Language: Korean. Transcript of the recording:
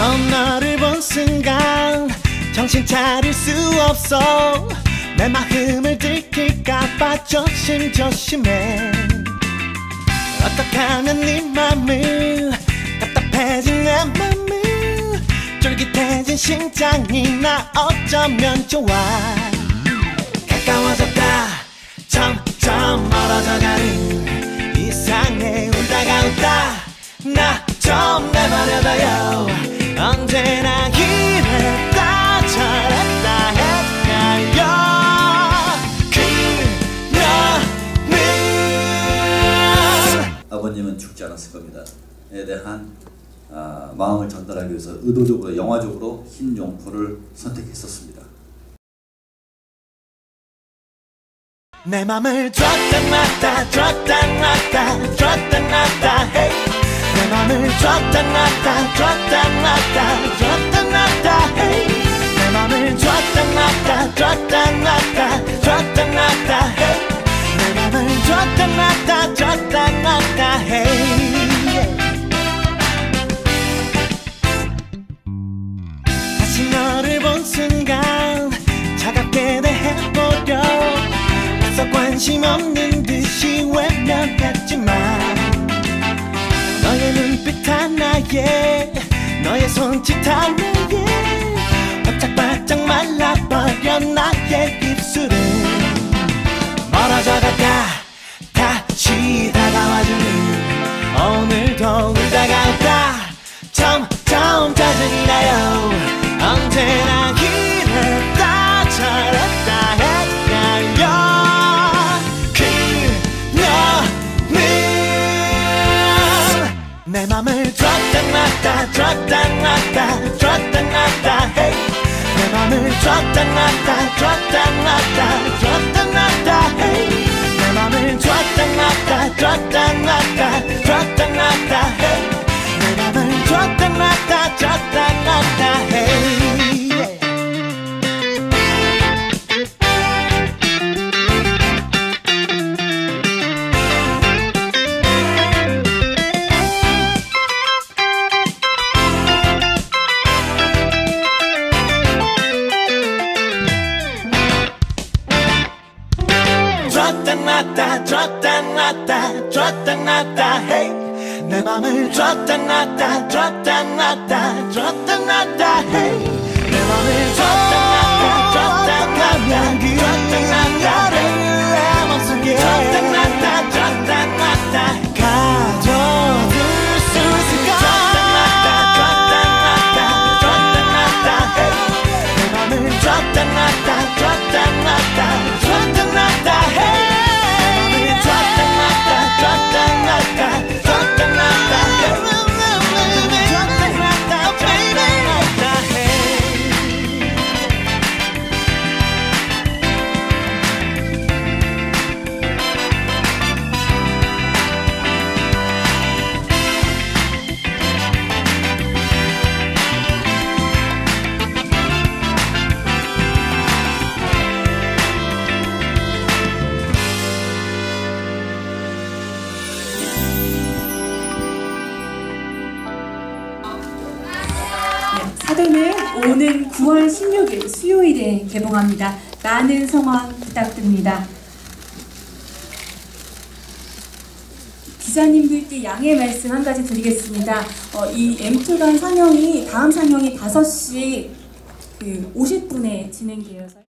처음 너를 본 순간 정신 차릴 수 없어. 내 마음을 들킬까봐 조심조심해. 어떻게 하면 네 맘을 답답해진 내 맘을 쫄깃해진 심장이 나 어쩌면 좋아 죽지 않았을 겁니다.에 대한 아, 마음을 전달하기 위해서 의도적으로 영화적으로 흰 용포를 선택했었습니다. 내 맘을 줬다 놨다 줬다 놨다 줬다 놨다 hey 내 맘을 줬다 놨다 줬다 놨다 줬다 관심 없는 듯이 외면했지만 너의 눈빛 하나에 너의 손짓 하나에 바짝바짝 말라버려 나의 입 내 맘을 줬다 놨다 줬다 놨다 줬다 놨다 놨다 줬다 놨다 줬다 놨다 hey 내 맘을 줬다 놨다 줬다 놨다 줬다 놨다 hey 내 맘을 줬다 놨다 줬다 놨다 사도는 오는 9월 16일 수요일에 개봉합니다. 많은 성원 부탁드립니다. 기자님들께 양해 말씀 한 가지 드리겠습니다. 어, 이 M2단 상영이 다음 상영이 5시 그 50분에 진행되어서